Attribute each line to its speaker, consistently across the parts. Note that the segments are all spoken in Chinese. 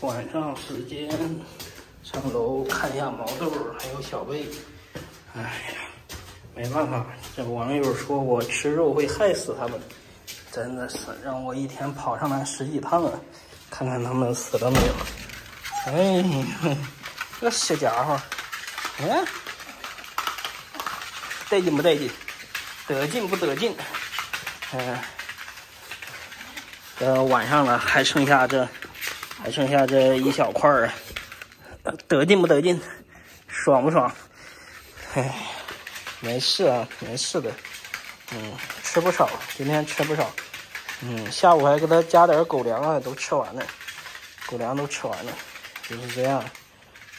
Speaker 1: 晚上时间上楼看一下毛豆还有小贝。哎呀，没办法，这网友说我吃肉会害死他们，真的是让我一天跑上来十几趟啊，看看他们死了没有。哎，这小家伙，嗯，带劲不带劲？得劲不得劲？嗯，呃，晚上了，还剩下这。还剩下这一小块儿啊，得劲不得劲，爽不爽？哎，没事啊，没事的。嗯，吃不少，今天吃不少。嗯，下午还给他加点狗粮啊，都吃完了，狗粮都吃完了，就是这样。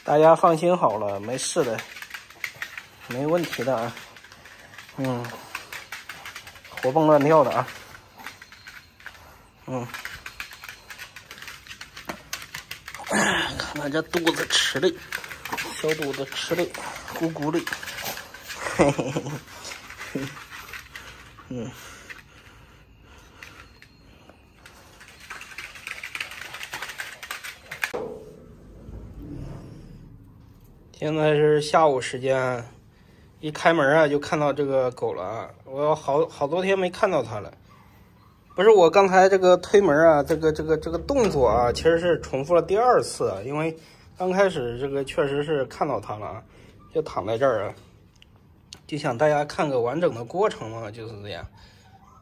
Speaker 1: 大家放心好了，没事的，没问题的啊。嗯，活蹦乱跳的啊。嗯。看看这肚子吃的，小肚子吃的，鼓鼓的，嘿嘿嘿嘿，嗯。现在是下午时间，一开门啊就看到这个狗了，我好好多天没看到它了。不是我刚才这个推门啊，这个这个这个动作啊，其实是重复了第二次，因为刚开始这个确实是看到它了，就躺在这儿啊，就想大家看个完整的过程嘛，就是这样。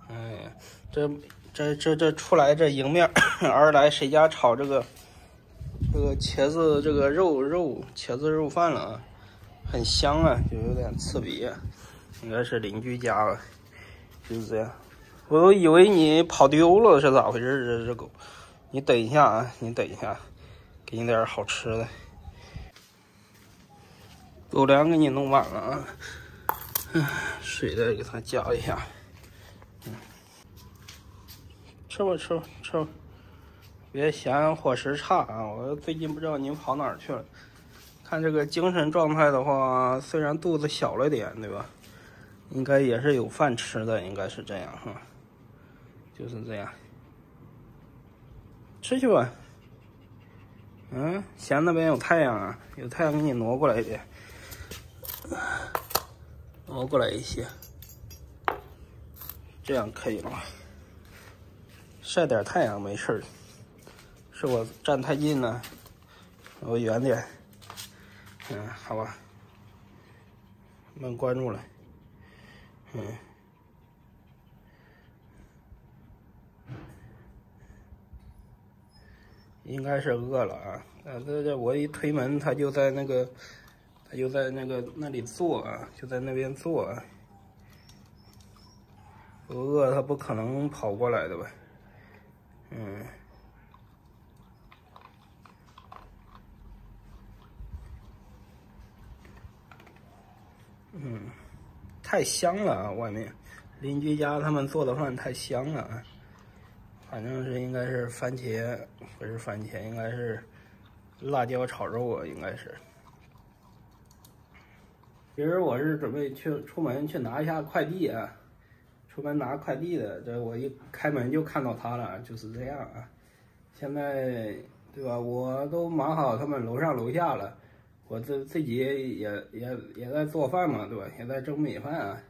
Speaker 1: 哎呀，这这这这出来这迎面而来，谁家炒这个这个茄子这个肉肉茄子肉饭了啊，很香啊，就有点刺鼻，啊应该是邻居家了，就是这样。我都以为你跑丢了是咋回事？这这狗，你等一下啊，你等一下，给你点好吃的，狗粮给你弄满了啊，水再给它加一下，嗯，吃吧吃吧吃吧，别嫌伙食差啊！我最近不知道您跑哪儿去了，看这个精神状态的话，虽然肚子小了点，对吧？应该也是有饭吃的，应该是这样哈。就是这样，吃去吧。嗯，嫌那边有太阳啊，有太阳给你挪过来一点，挪过来一些，这样可以了。晒点太阳没事儿，是我站太近了，我远点。嗯，好吧，门关住了。嗯。应该是饿了啊！呃，这这我一推门，他就在那个，他就在那个那里坐啊，就在那边坐啊。不饿，他不可能跑过来的吧？嗯，嗯，太香了啊！外面邻居家他们做的饭太香了啊！反正是应该是番茄，不是番茄，应该是辣椒炒肉啊，应该是。其实我是准备去出门去拿一下快递啊，出门拿快递的，这我一开门就看到他了，就是这样啊。现在对吧？我都忙好他们楼上楼下了，我自自己也也也在做饭嘛，对吧？也在蒸米饭啊，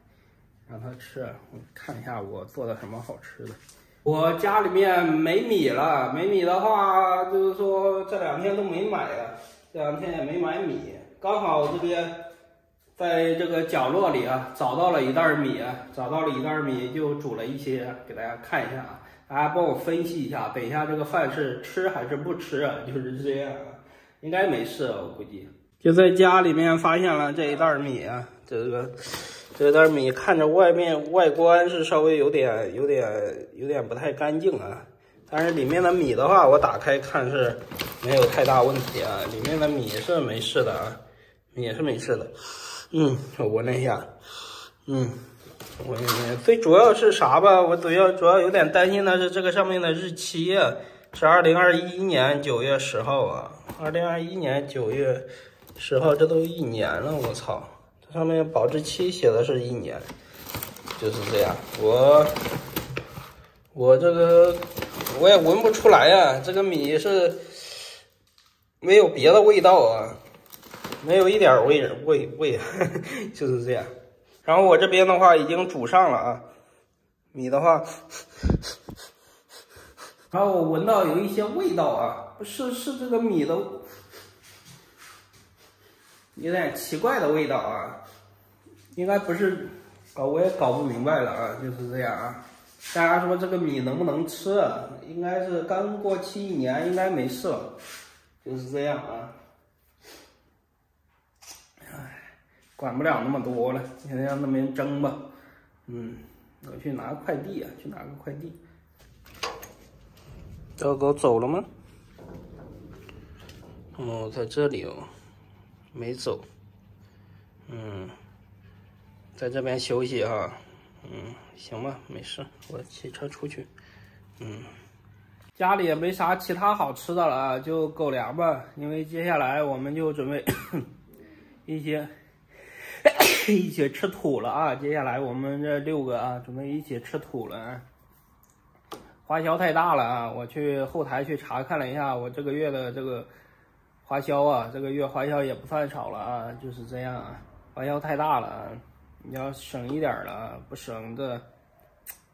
Speaker 1: 让他吃，我看一下我做的什么好吃的。我家里面没米了，没米的话，就是说这两天都没买啊，这两天也没买米。刚好这边在这个角落里啊，找到了一袋米，找到了一袋米，就煮了一些给大家看一下啊，大家帮我分析一下，等一下这个饭是吃还是不吃啊？就是这样啊，应该没事，我估计。就在家里面发现了这一袋米啊，这个。这袋米看着外面外观是稍微有点、有点、有点不太干净啊，但是里面的米的话，我打开看是没有太大问题啊，里面的米是没事的啊，米是没事的。嗯，我闻了一下，嗯，闻一下。最主要是啥吧？我主要主要有点担心的是这个上面的日期啊，是二零二一年九月十号啊，二零二一年九月十号，这都一年了，我操！上面保质期写的是一年，就是这样。我我这个我也闻不出来呀，这个米是没有别的味道啊，没有一点味味味，就是这样。然后我这边的话已经煮上了啊，米的话，然后我闻到有一些味道啊，是是这个米的有点奇怪的味道啊，应该不是，搞我也搞不明白了啊，就是这样啊。大家说这个米能不能吃？应该是刚过期一年，应该没事了。就是这样啊，唉，管不了那么多了，先让那边蒸吧。嗯，我去拿快递啊，去拿个快递。这狗走了吗？哦，在这里哦，没走。嗯，在这边休息哈。嗯，行吧，没事，我骑车出去。嗯。家里也没啥其他好吃的了啊，就狗粮吧。因为接下来我们就准备 一起一起吃土了啊！接下来我们这六个啊，准备一起吃土了。花销太大了啊！我去后台去查看了一下，我这个月的这个花销啊，这个月花销也不算少了啊，就是这样啊，花销太大了啊！你要省一点了，不省这。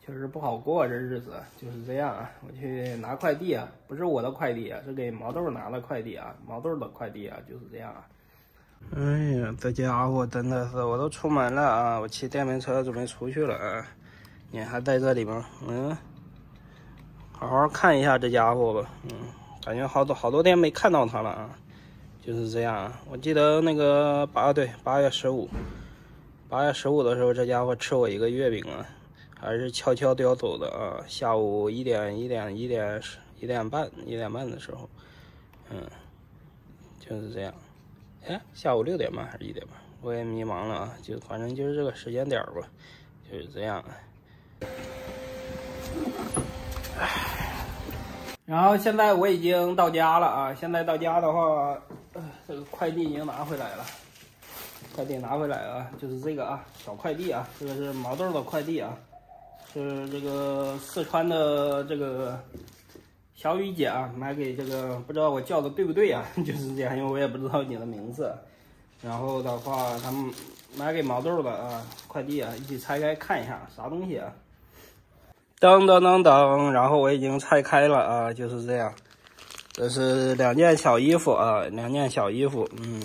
Speaker 1: 确实不好过这日子，就是这样啊。我去拿快递啊，不是我的快递啊，是给毛豆拿的快递啊，毛豆的快递啊，就是这样啊。哎呀，这家伙真的是，我都出门了啊，我骑电瓶车准备出去了啊。你还在这里吗？嗯，好好看一下这家伙吧。嗯，感觉好多好多天没看到他了啊。就是这样啊。我记得那个八对八月十五，八月十五的时候，这家伙吃我一个月饼啊。还是悄悄叼走的啊！下午一点、一点、一点、一点半、一点半的时候，嗯，就是这样。哎，下午六点半还是一点半？我也迷茫了啊！就反正就是这个时间点吧，就是这样。唉，然后现在我已经到家了啊！现在到家的话，这个快递已经拿回来了，快递拿回来了，就是这个啊，小快递啊，这个是毛豆的快递啊。是这个四川的这个小雨姐啊，买给这个不知道我叫的对不对啊？就是这样，因为我也不知道你的名字。然后的话，他们买给毛豆的啊，快递啊，一起拆开看一下啥东西啊？噔噔噔噔，然后我已经拆开了啊，就是这样。这是两件小衣服啊，两件小衣服，嗯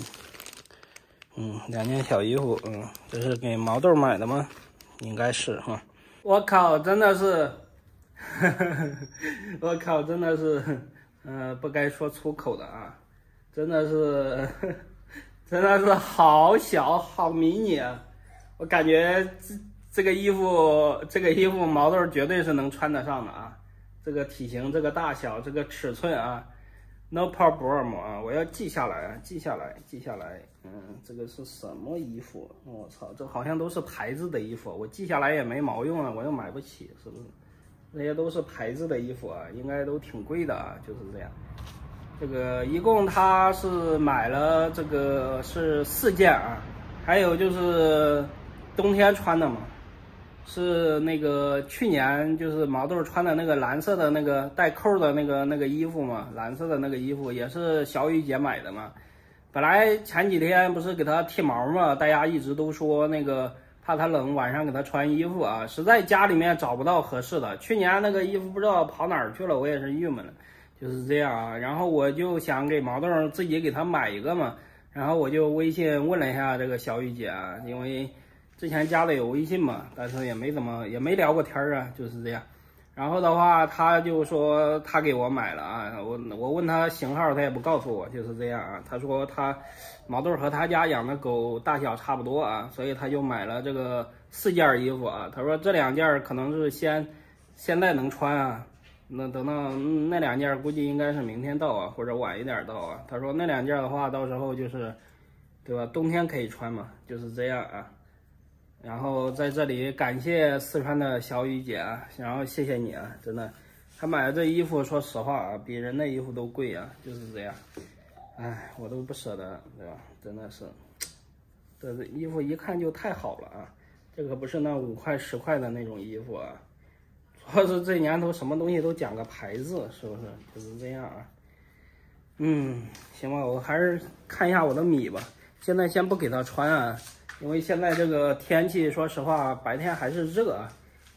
Speaker 1: 嗯，两件小衣服，嗯，这是给毛豆买的吗？应该是哈。我靠，真的是，我靠，真的是，嗯，不该说出口的啊，真的是，真的是好小，好迷你啊！我感觉这这个衣服，这个衣服毛豆绝对是能穿得上的啊，这个体型，这个大小，这个尺寸啊。No problem 啊，我要记下来啊，记下来，记下来。嗯，这个是什么衣服？我操，这好像都是牌子的衣服，我记下来也没毛用啊，我又买不起，是不是？那些都是牌子的衣服啊，应该都挺贵的啊，就是这样。这个一共他是买了这个是四件啊，还有就是冬天穿的嘛。是那个去年就是毛豆穿的那个蓝色的那个带扣的那个那个衣服嘛，蓝色的那个衣服也是小雨姐买的嘛。本来前几天不是给它剃毛嘛，大家一直都说那个怕它冷，晚上给它穿衣服啊，实在家里面找不到合适的。去年那个衣服不知道跑哪儿去了，我也是郁闷了，就是这样啊。然后我就想给毛豆自己给它买一个嘛，然后我就微信问了一下这个小雨姐啊，因为。之前加的有微信嘛，但是也没怎么也没聊过天儿啊，就是这样。然后的话，他就说他给我买了啊，我我问他型号，他也不告诉我，就是这样啊。他说他毛豆和他家养的狗大小差不多啊，所以他就买了这个四件衣服啊。他说这两件可能是先现在能穿啊，那等到那两件估计应该是明天到啊，或者晚一点到啊。他说那两件的话，到时候就是，对吧？冬天可以穿嘛，就是这样啊。然后在这里感谢四川的小雨姐啊，然后谢谢你啊，真的，她买的这衣服，说实话啊，比人的衣服都贵啊，就是这样，哎，我都不舍得，对吧？真的是，这衣服一看就太好了啊，这可不是那五块十块的那种衣服啊，主要是这年头什么东西都讲个牌子，是不是？就是这样啊，嗯，行吧，我还是看一下我的米吧。现在先不给它穿啊，因为现在这个天气，说实话，白天还是热，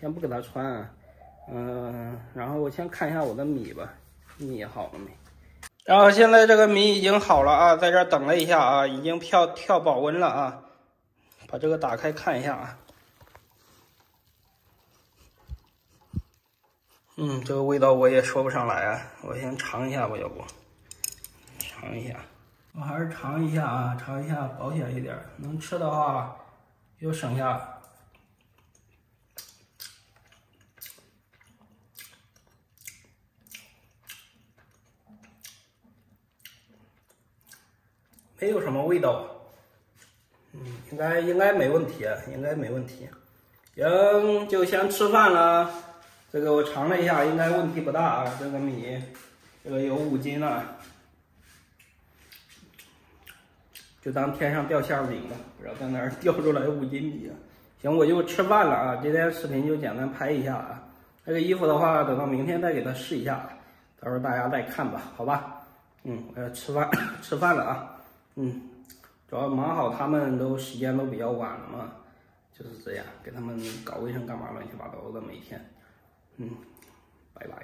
Speaker 1: 先不给它穿啊。嗯，然后我先看一下我的米吧，米好了没？然后现在这个米已经好了啊，在这等了一下啊，已经跳跳保温了啊。把这个打开看一下啊。嗯，这个味道我也说不上来啊，我先尝一下吧，要不尝一下。我还是尝一下啊，尝一下保险一点，能吃的话就省下。没有什么味道，嗯，应该应该没问题，应该没问题。行，就先吃饭了。这个我尝了一下，应该问题不大啊。这个米，这个有五斤了，就当天上掉馅饼了，不知道在哪儿掉出来五斤米。行，我就吃饭了啊。今天视频就简单拍一下啊。这个衣服的话，等到明天再给它试一下，到时候大家再看吧，好吧？嗯，我要吃饭 吃饭了啊。嗯，主要忙好，他们都时间都比较晚了嘛，就是这样，给他们搞卫生干嘛乱七八糟的每天，嗯，拜拜。